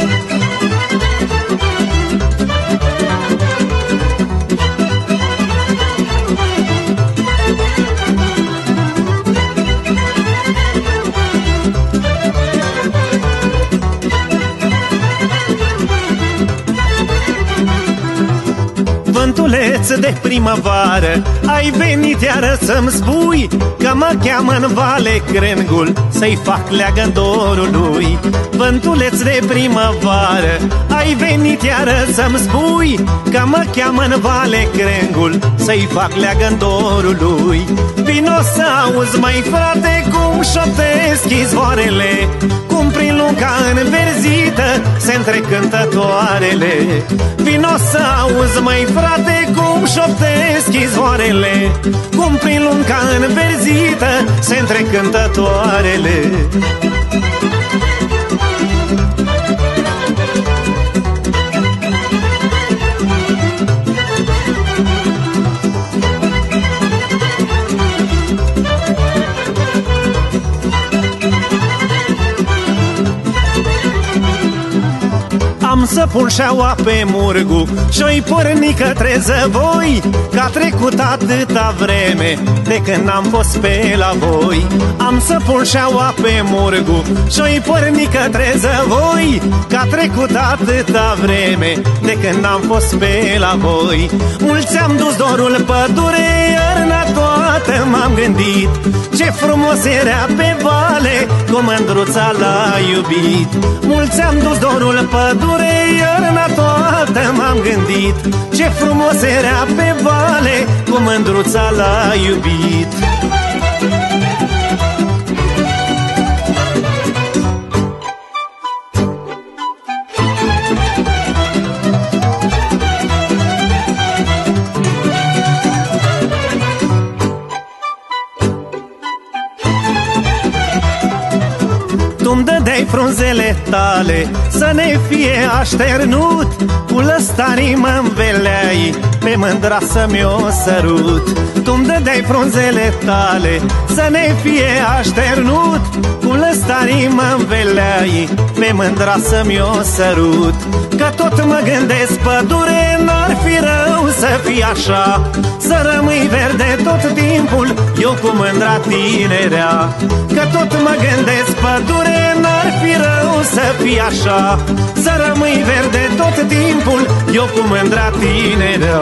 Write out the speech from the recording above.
Thank you. Vântuleț de primăvară Ai venit iară să-mi spui Că mă cheamă în vale crengul Să-i fac leagă dorului Vântuleț de primăvară Ai venit iară să-mi spui Că mă cheamă în vale crengul Să-i fac leagă dorului Vino să auzi, mai frate, cum șoptesc izvoarele Cum prin lunga înverzită se întrecântă toarele Vino să auzi, mai frate, cum șoptesc izvoarele Cum prin lunga înverzită se întrecântă Am să pun șaua pe murgu Și-o-i porni către zăvoi Că a trecut atâta vreme De când am fost pe la voi. Am să pun șaua pe murgu Și-o-i porni către zăvoi Că a trecut atâta vreme De când am fost pe la voi. Mulți am dus dorul pădure Iarna toată m-am gândit Ce frumos era pe vale Cum mândruța l-a iubit. Mulți am dus dorul pădure iarna toată m-am gândit. Ce frumos era pe vale Cum mândruța l-a iubit Tu-mi dădeai frunzele tale Să ne fie așternut. Cu lăstarii mă înveleai Pe mândra să-mi o sărut. Tu-mi dădeai frunzele tale Să ne fie așternut. Cu lăstarii mă înveleai Pe mândra să-mi o sărut. Că tot mă gândesc pădure N-ar fi rău să fie așa. Să rămâi verde tot timpul Eu cu mândra tinerea. Că tot mă gândesc pădure N-ar fi rău să fie așa Să rămâi verde tot timpul Eu cu mândra tinerea